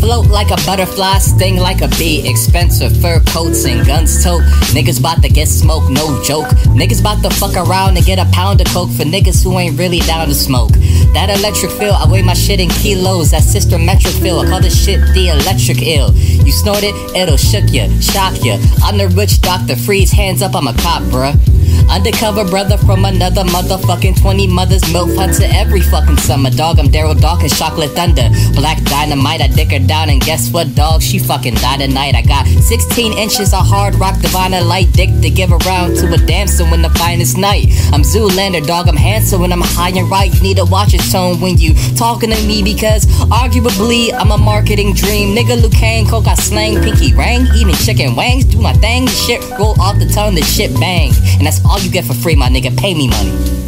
Float like a butterfly, sting like a bee. Expensive fur coats and guns tote. Niggas bout to get smoked, no joke. Niggas bout to fuck around and get a pound of coke for niggas who ain't really down to smoke. That electric feel, I weigh my shit in kilos. That sister metric feel, I call this shit the electric ill. You snort it, it'll shook ya, shock ya. I'm the rich Dr. Freeze, hands up, I'm a cop, bruh. Undercover brother from another motherfucking 20 mothers, milk hunter every fucking summer. Dog, I'm Darryl Dawkins, chocolate thunder. Black dynamite, I dick her down, and guess what, dog? She fucking died tonight. I got 16 inches of hard rock, divine light dick to give around to a damsel in the finest night. I'm Zoolander, dog, I'm handsome when I'm high and right. You need to watch your tone when you talking to me because arguably I'm a marketing dream. Nigga Luke coke, I slang, pinky ring, eating chicken wings, do my thing, the shit roll off the tongue, the shit bang. And that's all you get for free, my nigga, pay me money.